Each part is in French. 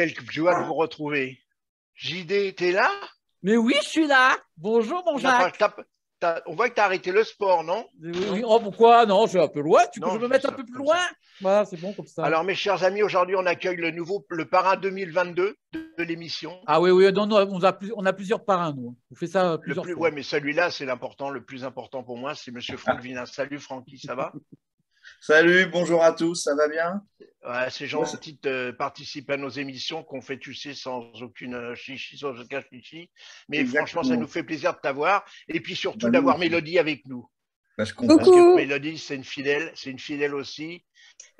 Quelle joie de vous retrouver. JD, t'es là? Mais oui, je suis là. Bonjour, mon Jacques. on voit que tu as arrêté le sport, non? Oui, oui. Oh, pourquoi? Non, je suis un peu loin. Tu peux me mettre un peu plus loin? Voilà, c'est bon comme ça. Alors, mes chers amis, aujourd'hui, on accueille le nouveau, le parrain 2022 de, l'émission. Ah oui, oui, non, non, on, a on a plusieurs parrains, nous. On fait ça plusieurs fois. Oui, mais celui-là, c'est l'important. Le plus important pour moi, c'est Monsieur Franck Vinin. Salut, Francky, ça va? Salut, bonjour à tous, ça va bien? Ouais, C'est gentil de participer à nos émissions qu'on fait, tu sais, sans aucune euh, chichi, sans aucun chichi. Mais franchement, ça nous fait plaisir de t'avoir et puis surtout bah, d'avoir Mélodie avec nous. Bah, je comprends. Parce que Mélodie, c'est une fidèle, c'est une fidèle aussi,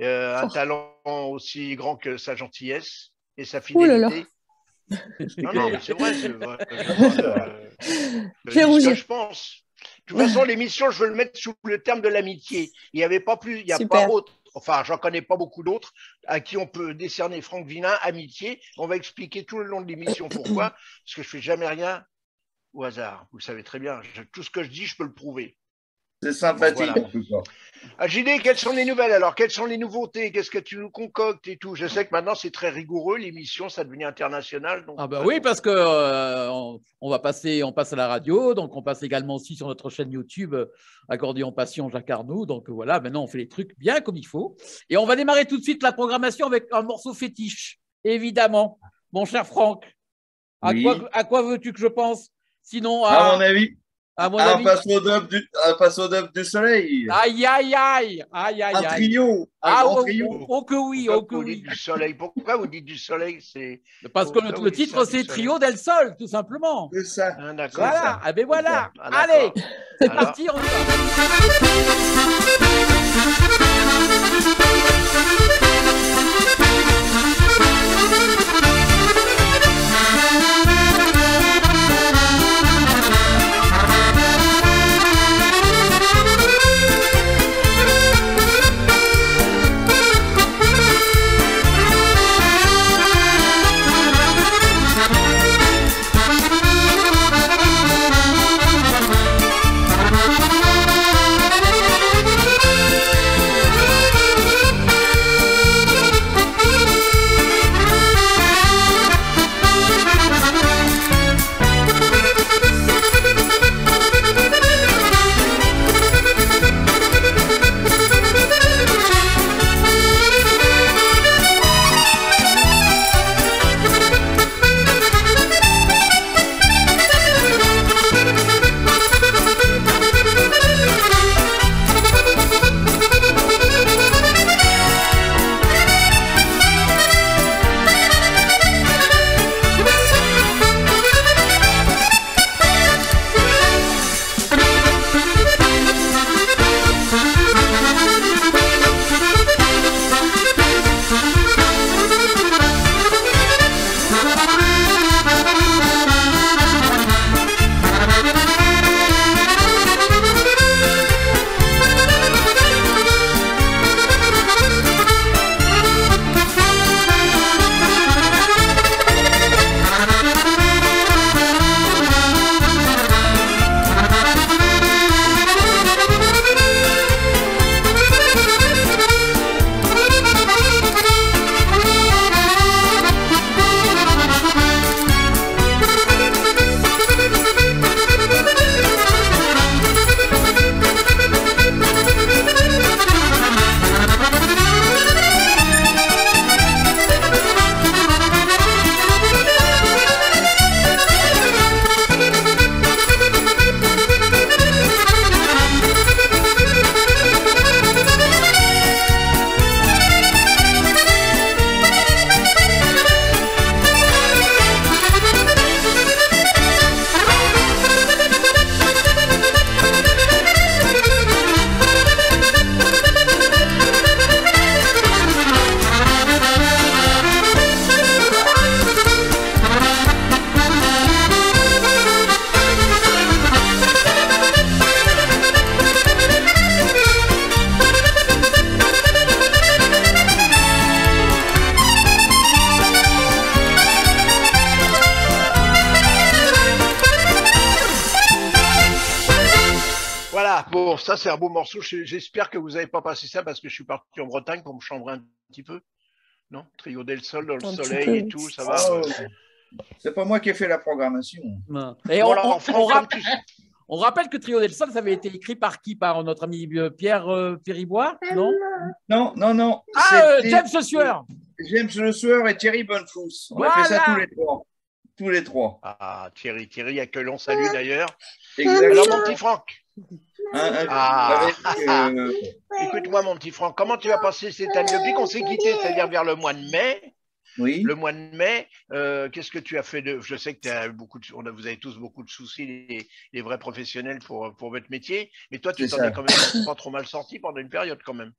euh, un talent aussi grand que sa gentillesse et sa fidélité. non, non, c'est vrai, c'est vrai. Euh, je pense. De toute façon, l'émission, je veux le mettre sous le terme de l'amitié. Il n'y avait pas plus, il n'y a pas autre. Enfin, j'en connais pas beaucoup d'autres à qui on peut décerner Franck Vinin amitié. On va expliquer tout le long de l'émission pourquoi. Parce que je fais jamais rien au hasard. Vous le savez très bien. tout ce que je dis, je peux le prouver. C'est sympathique. Ah, quelles sont les nouvelles alors? Quelles sont les nouveautés? Qu'est-ce que tu nous concoctes et tout? Je sais que maintenant c'est très rigoureux, l'émission, ça devient international. ah bah oui, parce que euh, on, va passer, on passe à la radio, donc on passe également aussi sur notre chaîne YouTube euh, Accordéon Passion Jacques Arnoux. Donc voilà, maintenant on fait les trucs bien comme il faut. Et on va démarrer tout de suite la programmation avec un morceau fétiche, évidemment. Mon cher Franck, à quoi, à quoi veux-tu que je pense? Sinon, à mon avis, à mon avis. Passe au du, soleil. Aïe, aïe, aïe. Aïe, aïe, un trio. Un ah, oh, trio. Oh, oh, que oui, oh que oui. Du soleil? Pourquoi vous dites du soleil? C'est... Parce que le, titre, c'est Trio del Sol, tout simplement. C'est ça. Ah, d'accord. Voilà. Ah, ben voilà. Ah, Allez, c'est parti, on y va. c'est un beau morceau. J'espère que vous n'avez pas passé ça parce que je suis parti en Bretagne pour me chambrer un petit peu. Non? Trio del Sol dans le soleil et tout, ça va? Oh. C'est pas moi qui ai fait la programmation. Et on, on, rappelle que Trio del Sol, ça avait été écrit par qui? Par notre ami euh, Pierre euh, Péribois Non? Non, non, non. Ah, euh, James Le Sueur James Le Sueur et Thierry Bonnefous. On a fait ça tous les trois. Tous les trois. Ah, Thierry, Thierry, à que l'on salue d'ailleurs. Exactement. Alors, mon petit Franck ah. Écoute-moi, mon petit Franck, comment tu vas passer cette année Depuis qu'on s'est quitté, c'est-à-dire vers le mois de mai, oui. Le mois de mai, euh, qu'est-ce que tu as fait de Je sais que as beaucoup de, on a, vous avez tous beaucoup de soucis, les, vrais professionnels pour, pour votre métier, mais toi, tu t'en es quand même pas trop mal sorti pendant une période quand même.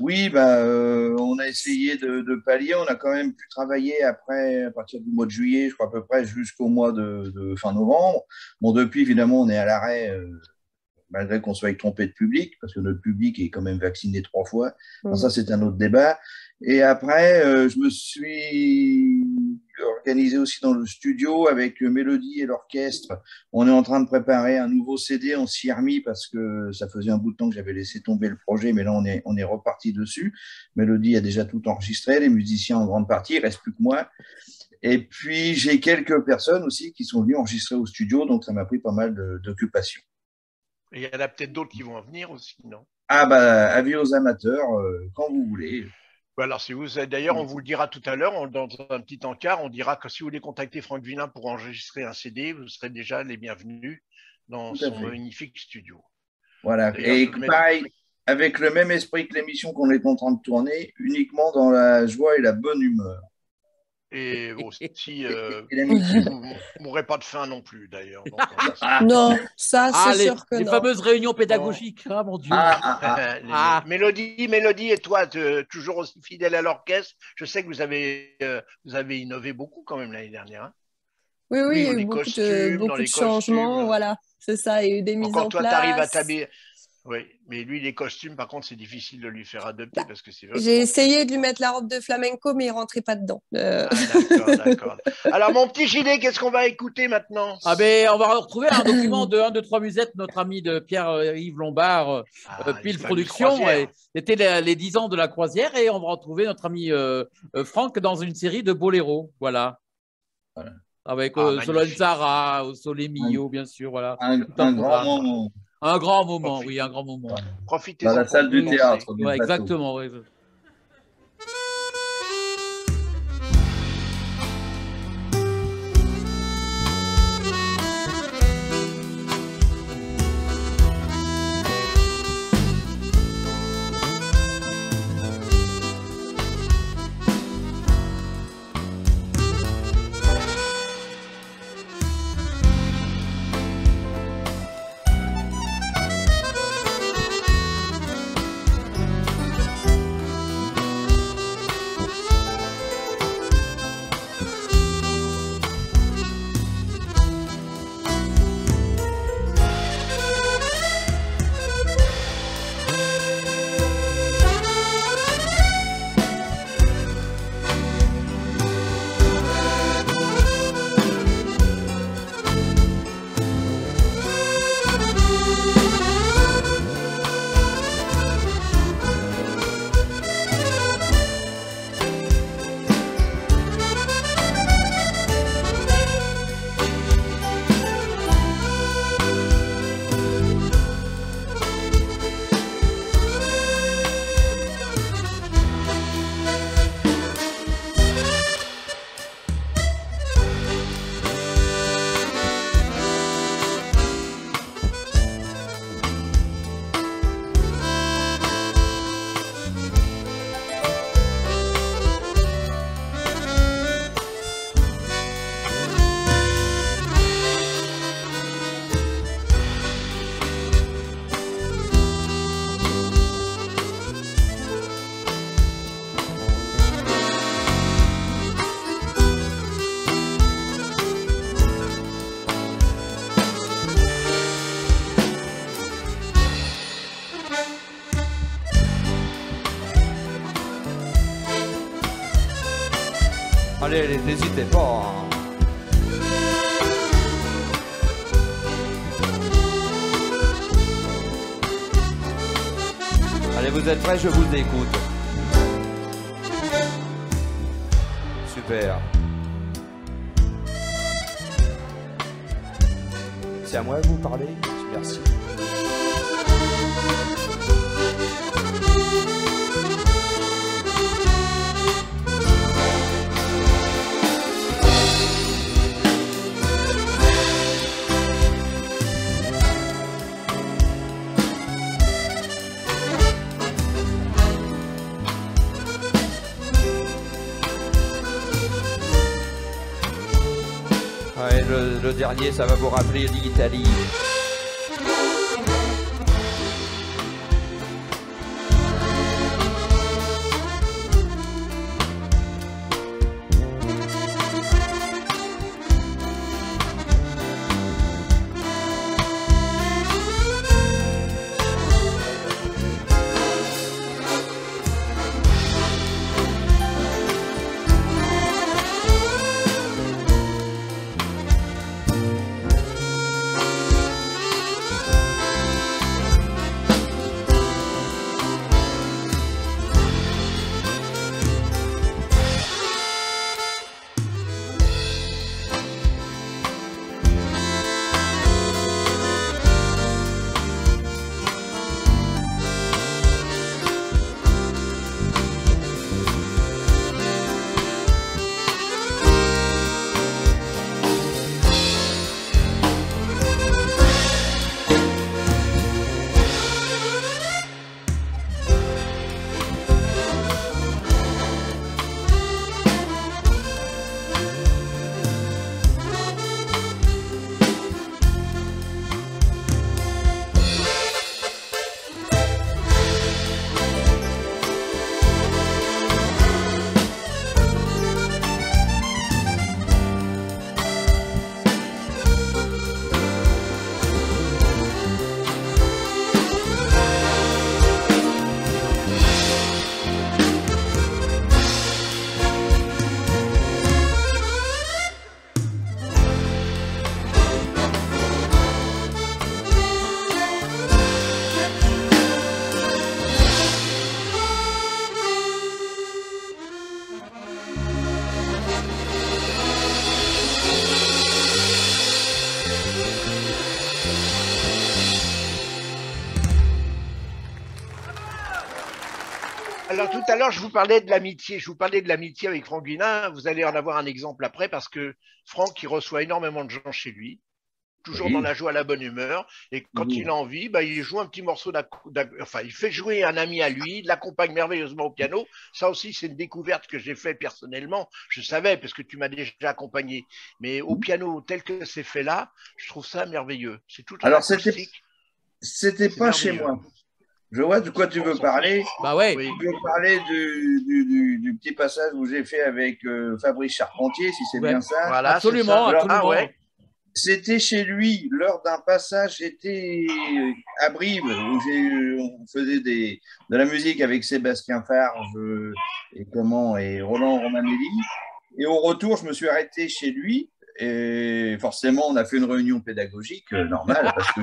Oui, bah, euh, on a essayé de, de, pallier. On a quand même pu travailler après, à partir du mois de juillet, je crois à peu près jusqu'au mois de, de, fin novembre. Bon, depuis, évidemment, on est à l'arrêt. Euh, malgré qu'on soit trompé de public, parce que notre public est quand même vacciné trois fois. Mmh. ça, c'est un autre débat. Et après, euh, je me suis organisé aussi dans le studio avec Mélodie et l'orchestre. On est en train de préparer un nouveau CD, on s'y est remis parce que ça faisait un bout de temps que j'avais laissé tomber le projet, mais là, on est, on est reparti dessus. Mélodie a déjà tout enregistré, les musiciens en grande partie, il reste plus que moi. Et puis, j'ai quelques personnes aussi qui sont venues enregistrer au studio, donc ça m'a pris pas mal d'occupation. Il y en a peut-être d'autres qui vont en venir aussi, non? Ah, bah, avis aux amateurs, euh, quand vous voulez. Alors, si vous d'ailleurs, on vous le dira tout à l'heure, dans un petit encart, on dira que si vous voulez contacter Franck Villain pour enregistrer un CD, vous serez déjà les bienvenus dans son magnifique studio. Voilà. Et pareil, avec le même esprit que l'émission qu'on est en train de tourner, uniquement dans la joie et la bonne humeur. Et aussi, euh, vous ne mourrez pas de faim non plus, d'ailleurs. non, ça, c'est ah, sûr que Les fameuses réunions pédagogiques, ah mon Dieu. Ah, ah, Mélodie, Mélodie, et toi, toujours aussi fidèle à l'orchestre, je sais que vous avez, euh, vous avez innové beaucoup quand même l'année dernière. Hein. oui, oui, il y a eu beaucoup de, beaucoup de changements, voilà, c'est ça, il y a eu des mises en toi, place. Toi, tu arrives à t'habiller oui, mais lui, les costumes, par contre, c'est difficile de lui faire adopter bah, parce que c'est. J'ai essayé de lui mettre la robe de flamenco, mais il rentrait pas dedans. Euh. Ah, d'accord, d'accord. Alors, mon petit gilet, qu'est-ce qu'on va écouter maintenant? Ah ben, on va retrouver un document de 1, 2, 3 musettes, notre ami de Pierre-Yves Lombard, euh, ah, Pile Production. C'était les, 10 ans de la croisière et on va retrouver notre ami euh, Franck dans une série de boléros. Voilà. Avec ah, Zara, Soleil Mio, bien sûr. Voilà. Un, un grand moment. Un grand moment, oui, un grand moment. Profitez. Dans la salle du théâtre. Ouais, exactement. Oui. Allez, n'hésitez pas. Hein. Allez, vous êtes prêts? Je vous écoute. super. C'est à moi de vous parler Merci. Le, dernier, ça va vous rappeler l'Italie. L'heure, je vous parlais de l'amitié. Je vous parlais de l'amitié avec Franck Guinin. Vous allez en avoir un exemple après parce que Franck, il reçoit énormément de gens chez lui, toujours dans la joie, la bonne humeur. Et quand il a envie, bah, il joue un petit morceau. Enfin, il fait jouer un ami à lui, il l'accompagne merveilleusement au piano. Ça aussi, c'est une découverte que j'ai fait personnellement. Je savais parce que tu m'as déjà accompagné. Mais au piano, tel que c'est fait là, je trouve ça merveilleux. C'est tout Alors, c'était pas chez moi. Je vois de quoi tu veux parler. Bah ouais. Tu veux parler du, petit passage où j'ai fait avec euh, Fabrice Charpentier, si c'est bien ça? Voilà, absolument. Ah ouais. C'était chez lui, lors d'un passage, j'étais à Brive, où on faisait des, de la musique avec Sébastien Farge et, comment, et Roland Romanelli. Et au retour, je me suis arrêté chez lui et forcément, on a fait une réunion pédagogique euh, normale, parce que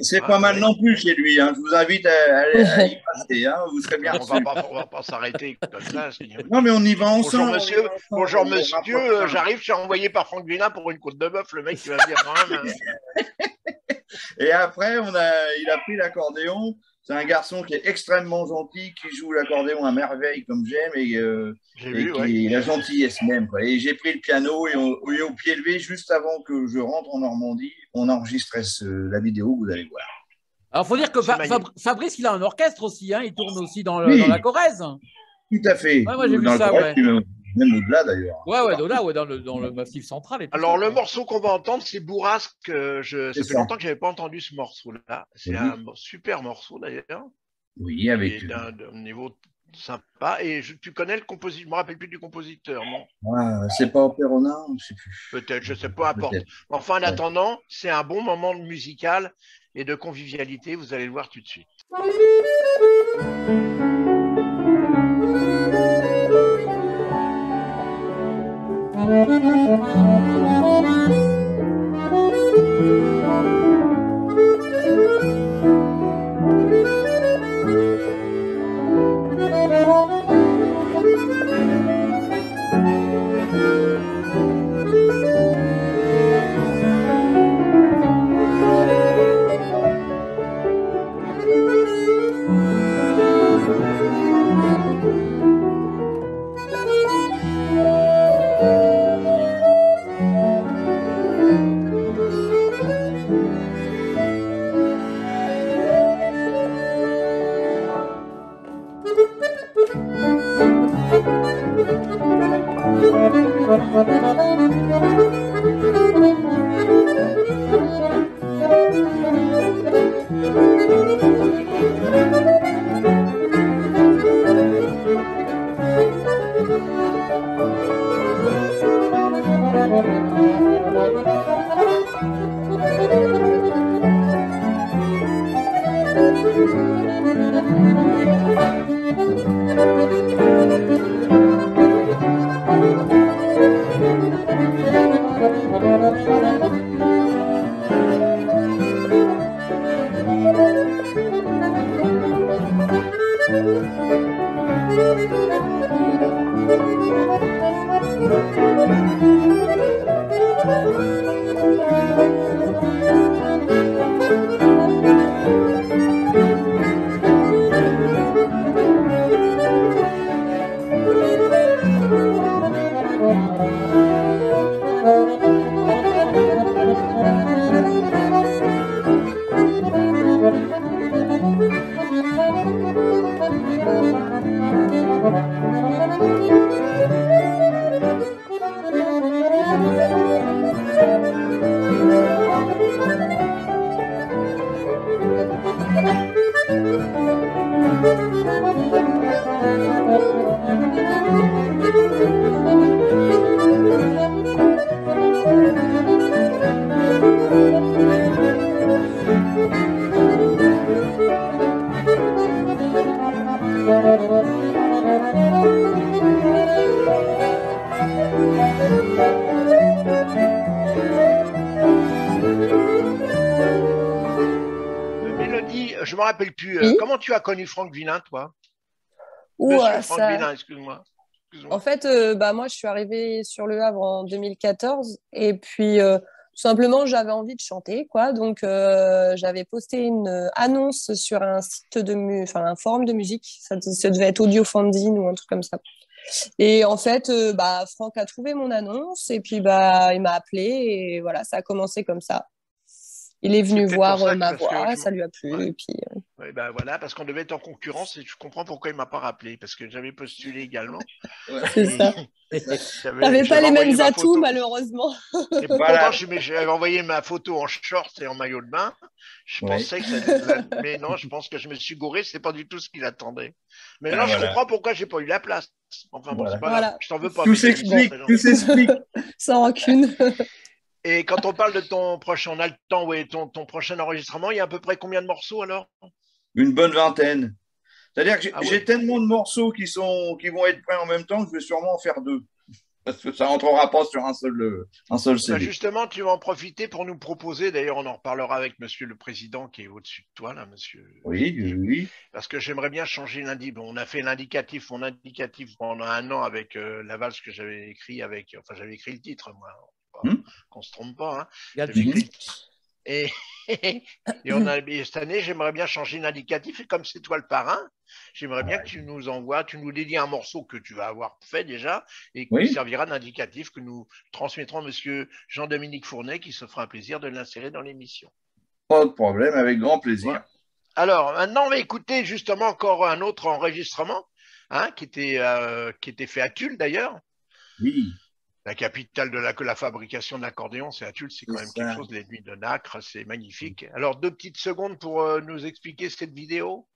c'est pas mal non plus chez lui. Hein. Je vous invite à, aller y passer. Hein. Vous serez bien. On va pas, va pas s'arrêter comme ça. Non, mais on y va ensemble. Bonjour, monsieur. Bonjour, monsieur. J'arrive, je suis envoyé par Franck Guénin pour une côte de bœuf. Le mec, qui va venir quand même. Hein. Et après, on a, il a pris l'accordéon. C'est un garçon qui est extrêmement gentil, qui joue l'accordéon à merveille comme j'aime et, euh, qui la gentillesse même. Et j'ai pris le piano et, au, pied levé, juste avant que je rentre en Normandie, on enregistrait la vidéo vous allez voir. Alors, il faut dire que Fabrice, il a un orchestre aussi, hein, il tourne aussi dans, la Corrèze. Tout à fait. moi, j'ai vu ça, même au-delà d'ailleurs. Ouais, ouais, au-delà, ouais, dans, le, dans le massif central. Alors, le morceau qu'on va entendre, c'est Bourrasque. Je... Ça fait longtemps que je n'avais pas entendu ce morceau-là. C'est un super morceau d'ailleurs. Oui, avec. D'un niveau sympa. Et tu connais le compositeur, je me rappelle plus du compositeur, non? C'est pas Opéronin, je sais plus. Peut-être, je sais pas, importe. Enfin, en attendant, c'est un bon moment musical et de convivialité, vous allez le voir tout de suite. Tu as connu Franck Villain, toi? Monsieur Franck Villain, excuse-moi. en fait, euh, bah, moi, je suis arrivée sur Le Havre en 2014 et puis euh, tout simplement, j'avais envie de chanter, quoi. Donc, euh, j'avais posté une annonce sur un site de, enfin, un forum de musique. Ça, devait être Audio Fandine ou un truc comme ça. Et en fait, bah, Franck a trouvé mon annonce et puis bah, il m'a appelé et voilà, ça a commencé comme ça. Il est venu voir euh, ma voix, ça lui a plu. Et puis, euh. ben voilà, parce qu'on devait être en concurrence et je comprends pourquoi il ne m'a pas rappelé, parce que j'avais postulé également. C'est ça. Tu n'avais pas les mêmes atouts, malheureusement. Et voilà. j'avais envoyé ma photo en short et en maillot de bain. Je pensais que ça... Mais non, je pense que je me suis gouré, c'est pas du tout ce qu'il attendait. Mais là, je comprends pourquoi j'ai pas eu la place. Enfin bon, c'est pas grave. Je t'en veux pas. Tout s'explique, tout s'explique. Sans rancune. Et quand on parle de ton prochain, on a le temps, oui, ton, ton prochain enregistrement, il y a à peu près combien de morceaux alors? Une bonne vingtaine. C'est-à-dire que j'ai ah tellement de morceaux qui, sont, qui vont être prêts en même temps que je vais sûrement en faire deux. Parce que ça rentrera pas sur un seul, un seul CD. Bah, justement, tu vas en profiter pour nous proposer, d'ailleurs, on en reparlera avec monsieur le président qui est au-dessus de toi, là, monsieur. Oui, oui. Parce que j'aimerais bien changer l'indicatif. Bon, on a fait l'indicatif, mon indicatif pendant un an avec euh, la valse que j'avais écrit avec, enfin, j'avais écrit le titre, moi, Hmm? qu'on se trompe pas. Hein. Et, on a, cette année, j'aimerais bien changer l'indicatif. Et comme c'est toi le parrain, j'aimerais bien que tu nous envoies, tu nous dédies un morceau que tu vas avoir fait déjà et qui servira d'indicatif que nous transmettrons à monsieur Jean-Dominique Fournet qui se fera un plaisir de l'insérer dans l'émission. Pas de problème, avec grand plaisir. Alors, maintenant, on va écouter justement encore un autre enregistrement hein, qui, était, euh, qui était fait à Tulle d'ailleurs. Oui la capitale de la, la fabrication de l'accordéon, c'est à Tulle, c'est quand même quelque chose, les nuits de Nacre, c'est magnifique. Alors, deux petites secondes pour euh, nous expliquer cette vidéo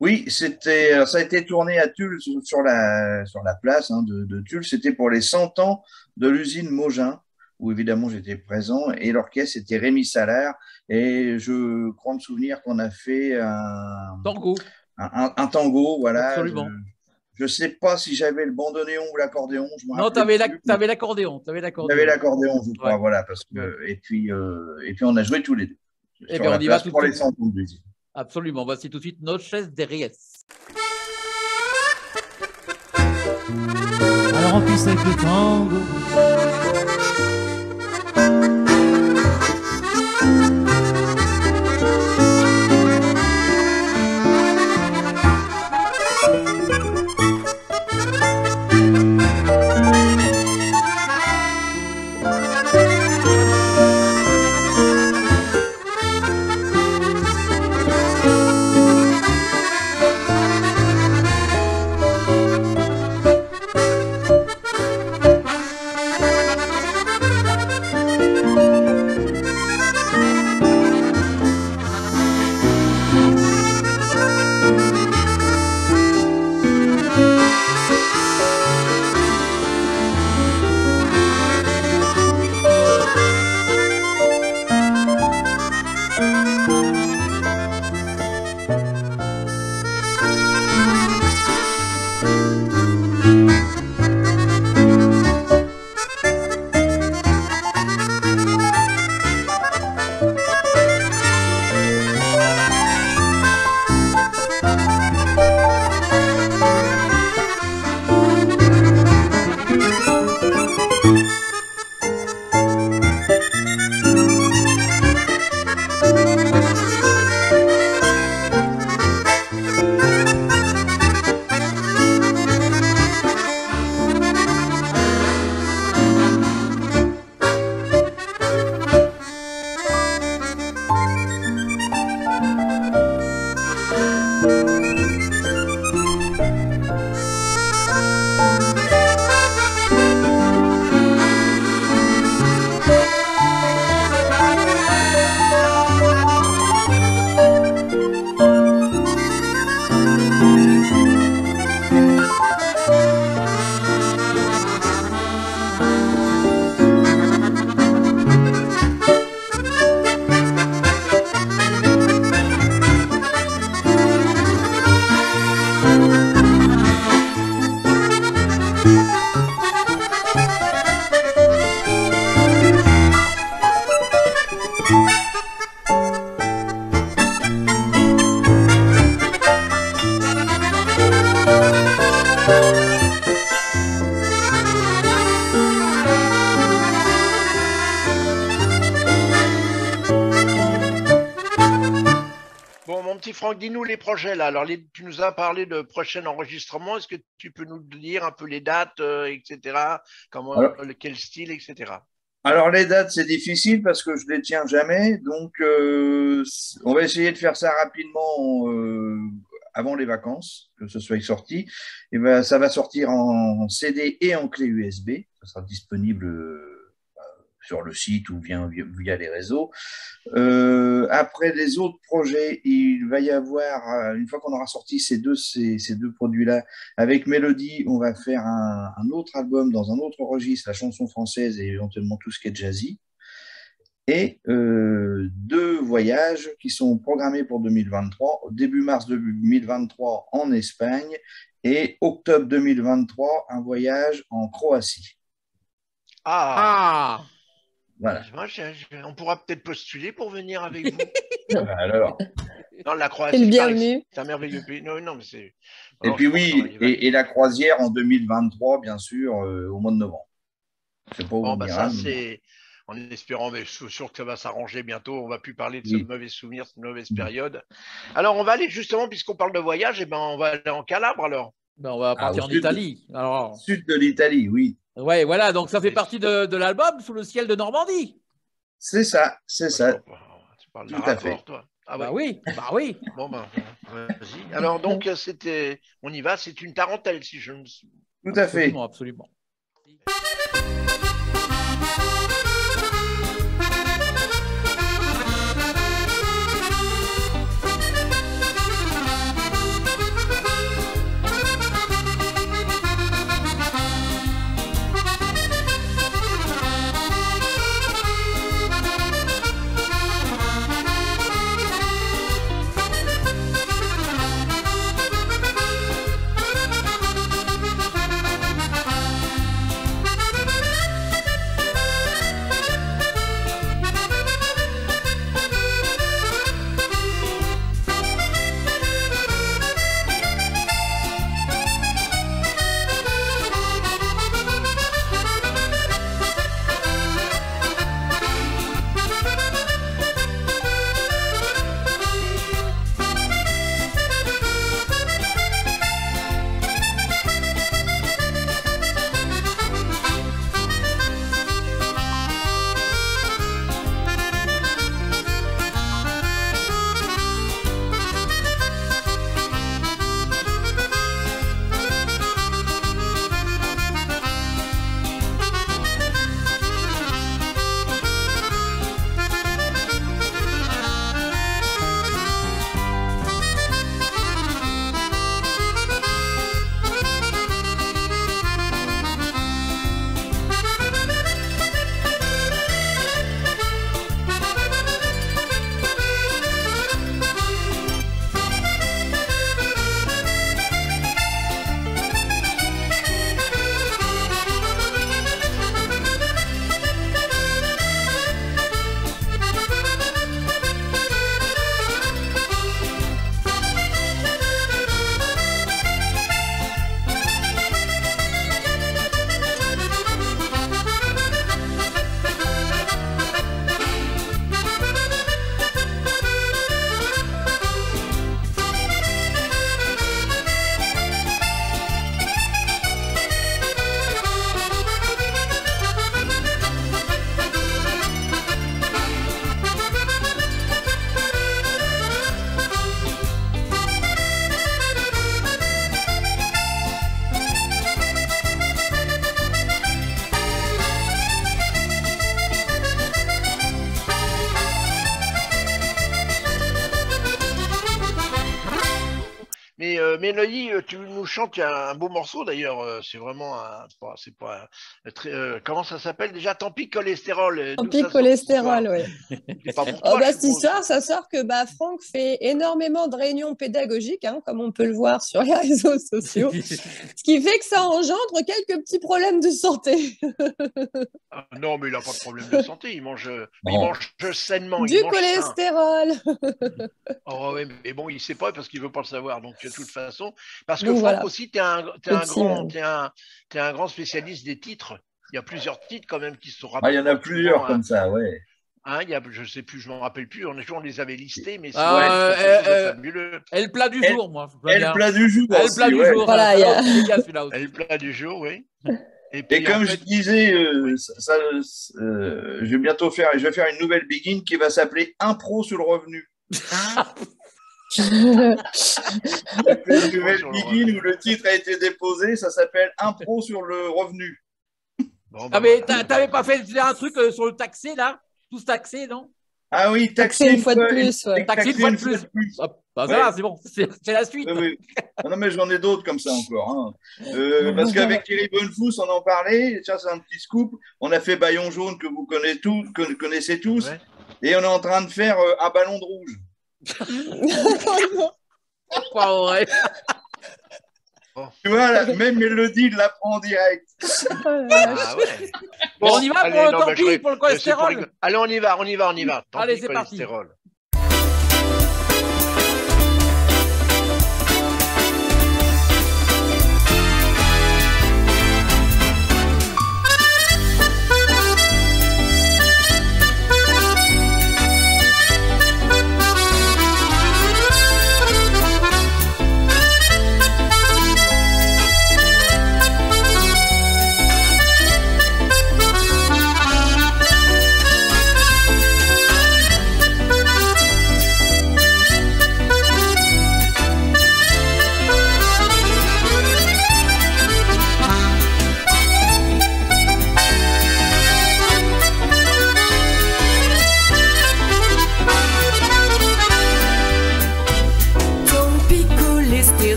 Oui, c'était, euh, ça a été tourné à Tulle, sur la, sur la place hein, de, de, Tulle. C'était pour les 100 ans de l'usine Mogin, où évidemment j'étais présent, et l'orchestre était Rémi Salaire. Et je crois me souvenir qu'on a fait un tango. Un, tango, voilà. Absolument. Je ne sais pas si j'avais le bandoneon ou l'accordéon. Non, tu avais l'accordéon. J'avais l'accordéon, je crois. Voilà, parce que, et, puis, euh, et puis, on a joué tous les deux. Et eh bien, on y va tout pour les Absolument. Voici tout de suite notre chaise derrière. Alors, on puisse avec le tango. Dis-nous les projets là. Alors, tu nous as parlé de prochain enregistrement. Est-ce que tu peux nous dire un peu les dates, etc. Comment, quel style, etc. Alors les dates, c'est difficile parce que je ne les tiens jamais. Donc euh, on va essayer de faire ça rapidement euh, avant les vacances, que ce soit sorti. Et ben, ça va sortir en CD et en clé USB. Ça sera disponible sur le site ou via, via les réseaux. Euh, après les autres projets, il va y avoir, euh, une fois qu'on aura sorti ces deux, ces, ces deux produits-là, avec Mélodie, on va faire un, un, autre album dans un autre registre, la chanson française et éventuellement tout ce qui est jazzy. Et euh, deux voyages qui sont programmés pour 2023, début mars 2023 en Espagne et octobre 2023, un voyage en Croatie. Ah, ah on pourra peut-être postuler pour venir avec vous. Ah, alors. Non, la Croatie, c'est un merveilleux pays. Non, non, mais c'est. Et puis oui, et, la croisière en 2023, bien sûr, euh, au mois de novembre. C'est pas bon, bah ça, c'est en espérant, mais je suis sûr que ça va s'arranger bientôt. On va plus parler de ce mauvais souvenir, cette mauvaise période. Alors, on va aller justement, puisqu'on parle de voyage, et eh ben, on va aller en Calabre alors. Ben, on va partir ah, en Italie. Alors... Sud de l'Italie, oui. Ouais, voilà, donc ça fait partie de, l'album Sous le ciel de Normandie. C'est ça, c'est ça. Tu parles Tout à fait. toi. Ah bah oui, bah oui. Bon ben, vas-y. Alors donc c'était, on y va, c'est une tarentelle si je me. Tout à fait. Absolument, absolument. Mélanie, euh, tu nous chantes un, beau morceau d'ailleurs. Euh, c'est vraiment un. C'est pas très, euh, comment ça s'appelle déjà? Tant pis cholestérol. Tant pis cholestérol, oui. oh, bah, cette histoire, ça sort que bah, Franck fait énormément de réunions pédagogiques, hein, comme on peut le voir sur les réseaux sociaux. ce qui fait que ça engendre quelques petits problèmes de santé. Ah, non, mais il n'a pas de problème de santé. Il mange, il mange sainement. Du cholestérol. oh, ouais, mais bon, il ne sait pas parce qu'il ne veut pas le savoir. Donc, de toute façon, parce que Franck aussi, tu es, un, grand, un, grand spécialiste des titres. Il y a plusieurs titres quand même qui sont ah, Il y en a plusieurs comme ça, ouais. Hein, il y a, je ne sais plus, je ne m'en rappelle plus. On, on les avait listés, mais c'est ah, euh, fabuleux. Et le plat du jour, moi. Et le plat du jour. Et le plat du jour. Voilà, y a... Et le plat du jour, oui. Et, puis, et comme je disais, euh, ça, euh, je vais bientôt faire, je vais faire une nouvelle begin qui va s'appeler Impro sur le revenu. une nouvelle begin où le titre a été déposé, ça s'appelle Impro sur le revenu. Bon, ah, mais t'avais pas fait un truc euh, sur le taxé là? Tous taxés, non? Ah oui, taxé, une fois de plus. Taxé une fois de plus. Ah, bah, c'est bon, c'est la suite. Non, mais j'en ai d'autres comme ça encore. Hein. Euh, parce qu'avec Thierry Bonnefous, on en parlait. Ça, c'est un petit scoop. On a fait Bayon Jaune que vous connaissez tous. Que connaissez tous Et on est en train de faire euh, un ballon de rouge. Pas vrai. Tu vois, la même mélodie, il l'apprend en direct. ah ouais. bon, on y va pour le tant pour le cholestérol. Allez, on y va, on y va, on y va. Allez, c'est parti.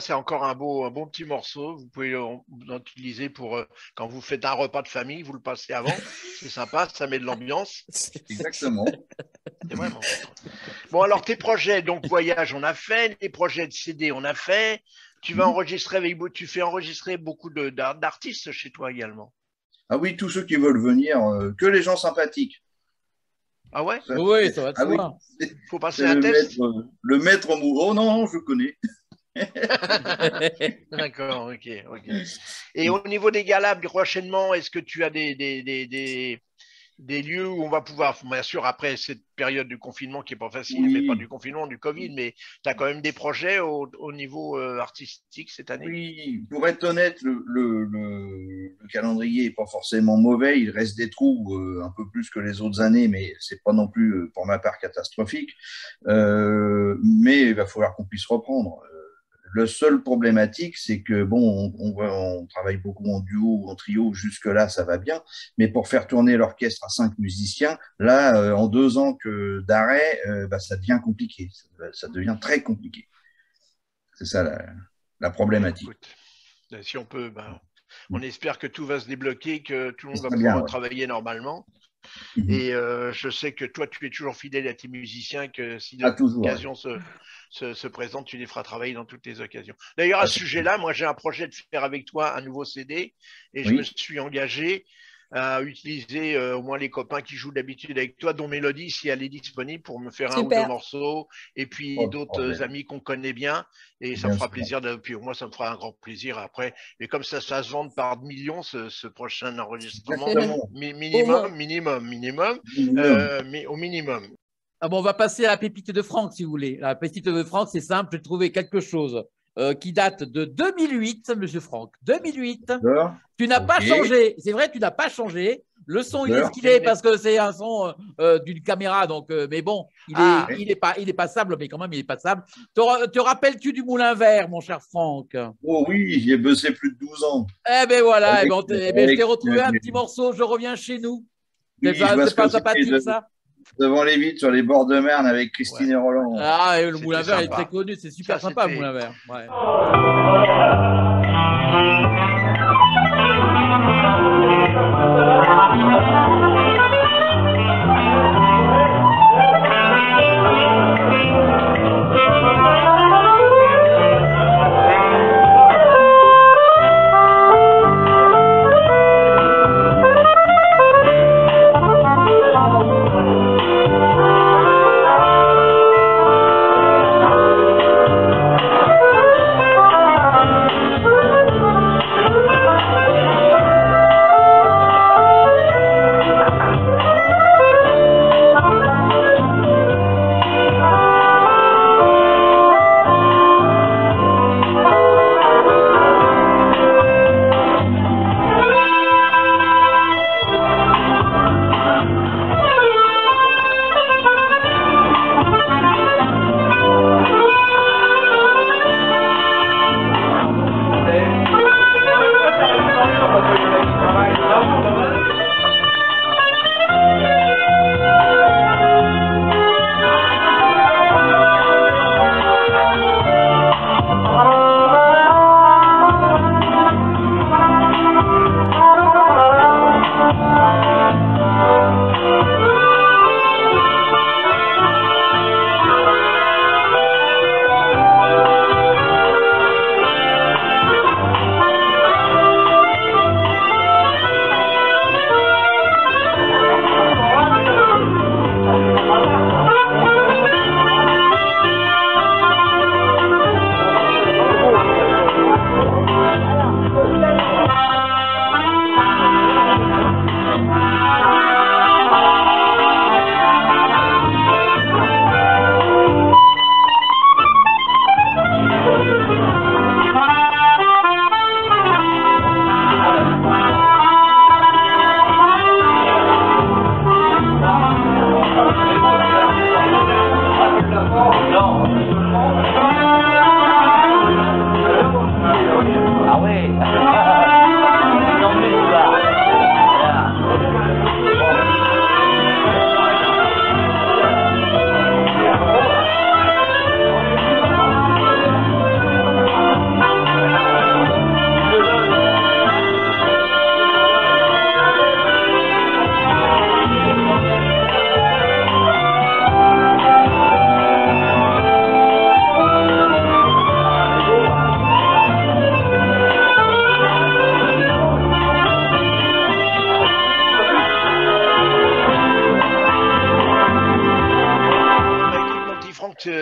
Ça, c'est encore un beau, un bon petit morceau. Vous pouvez l'utiliser pour euh, quand vous faites un repas de famille, vous le passez avant. C'est sympa, ça met de l'ambiance. Exactement. Bon, alors tes projets, donc voyage, on a fait. Les projets de CD, on a fait. Tu vas mhm. enregistrer avec, tu fais enregistrer beaucoup d'artistes chez toi également. Ah oui, tous ceux qui veulent venir, euh, que les gens sympathiques. Ah ouais? Oui, ça va te ah Il faut passer un test. le maître en Oh non, je connais. D'accord, ok, Et au niveau des galas, prochainement, est-ce que tu as des, des, des lieux où on va pouvoir, bien sûr, après cette période du confinement qui n'est pas facile, mais pas du confinement, du Covid, mais tu as quand même des projets au, niveau euh, artistique cette année? Oui, pour être honnête, le, le, calendrier n'est pas forcément mauvais, il reste des trous euh, un peu plus que les autres années, mais c'est pas non plus, euh, pour ma part, catastrophique. mais il va falloir qu'on puisse reprendre. Le seul problématique, c'est que bon, on, on, travaille beaucoup en duo ou en trio, jusque-là, ça va bien, mais pour faire tourner l'orchestre à cinq musiciens, là, euh, en deux ans que d'arrêt, euh, bah, ça devient compliqué, ça, devient très compliqué. C'est ça la, problématique. Si on peut, ben, on espère que tout va se débloquer, que tout le monde va pouvoir travailler normalement. Mhm. Et euh, je sais que toi, tu es toujours fidèle à tes musiciens, que si l'occasion se, se, présente, tu les feras travailler dans toutes les occasions. D'ailleurs, à ce sujet-là, moi, j'ai un projet de faire avec toi un nouveau CD et je me suis engagé à utiliser euh, au moins les copains qui jouent d'habitude avec toi, dont Mélodie, si elle est disponible, pour me faire un ou deux morceaux, et puis oh, d'autres oh, amis qu'on connaît bien, et ça me fera plaisir, de, puis moi ça me fera un grand plaisir après. Et comme ça, ça se vend par millions, ce, prochain enregistrement, minimum, minimum, minimum, euh, mais au minimum. Ah bon, on va passer à la pépite de Franck, si vous voulez. La pépite de Franck, c'est simple, j'ai trouvé quelque chose. Euh, qui date de 2008, Monsieur Franck. 2008. Tu n'as pas changé. C'est vrai, tu n'as pas changé. Le son, il est ce qu'il est parce que c'est un son euh, euh, d'une caméra. Donc, mais bon, il est, ah. il est pas, il est passable, mais quand même, il est passable. Te, te rappelles-tu du Moulin Vert, mon cher Franck? Oh oui, j'ai bossé plus de 12 ans. Eh ben voilà. Eh ben, eh ben, je t'ai retrouvé un petit morceau. Je reviens chez nous. c'est pas, sympathique ça? Devant les vitres sur les bords de mer avec Christine et Roland. Ah, et le Moulin Vert est très connu, c'est super sympa le Moulin Vert. Ouais.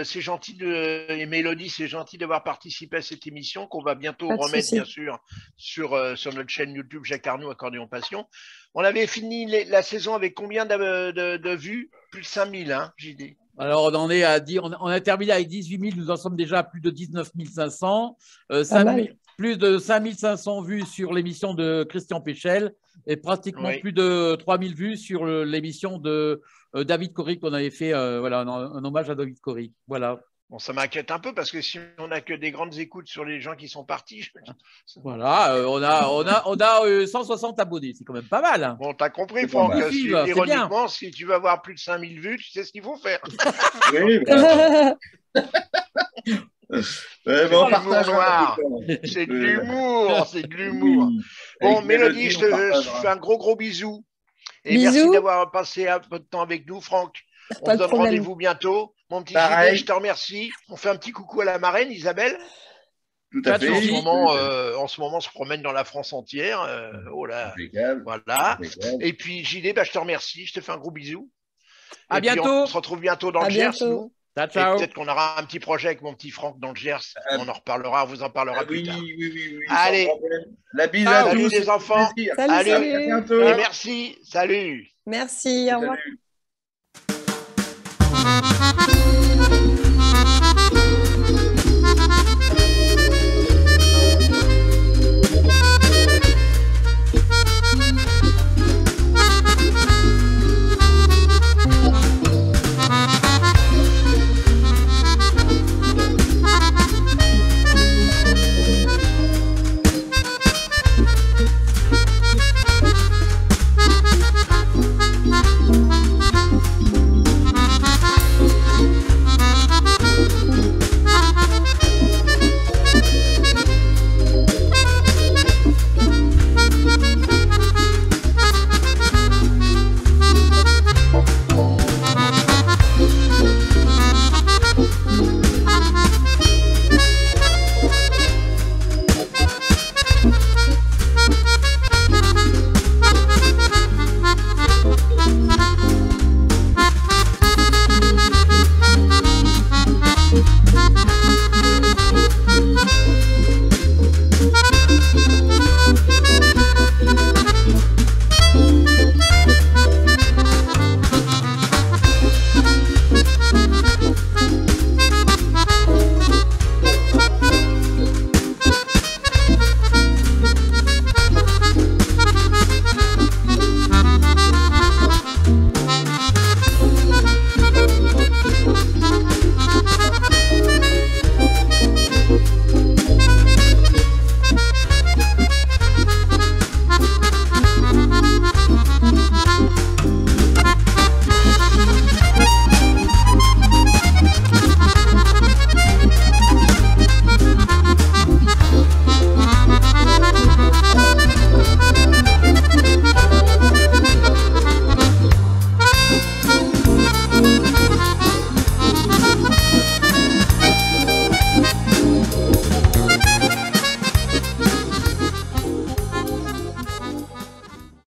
C'est gentil de, et Mélodie, c'est gentil d'avoir participé à cette émission qu'on va bientôt remettre, bien sûr, sur, euh, sur notre chaîne YouTube Jacques Arnoux, Accordéon Passion. On avait fini la saison avec combien de, vues? Plus de 5000, hein, JD alors, on en est à dire, on, a terminé avec 18 000, nous en sommes déjà à plus de 19 500. Euh, plus de 5 500 vues sur l'émission de Christian Péchel et pratiquement plus de 3 000 vues sur l'émission de euh, David Coric qu'on avait fait, euh, voilà, un, hommage à David Coric. Voilà. Bon, ça m'inquiète un peu parce que si on n'a que des grandes écoutes sur les gens qui sont partis. Voilà, euh, on a, on a, on a 160 abonnés, c'est quand même pas mal. Hein. Bon, t'as compris, Franck. Si, ironiquement, si tu veux avoir plus de 5000 vues, tu sais ce qu'il faut faire. oui, c'est de l'humour, c'est de l'humour. Bon, Mélodie, je te fais un gros gros bisou. Et merci d'avoir passé un peu de temps avec nous, Franck. On se donne rendez-vous bientôt. Mon petit Pareil. je te remercie. On fait un petit coucou à la marraine, Isabelle. Tout à fait. En ce, moment, euh, en ce moment, on se promène dans la France entière. Euh, oh là. Voilà. Et puis, JD, bah, je te remercie. Je te fais un gros bisou. À bientôt. on se retrouve bientôt dans le Gers, nous. Peut-être qu'on aura un petit projet avec mon petit Franck dans le Gers. Euh, on en reparlera, on vous en parlera ah plus tard. Oui, oui, oui, Allez. La bise à tous les enfants. Salut, À bientôt. Et merci. Salut. Merci. Au revoir. Salut.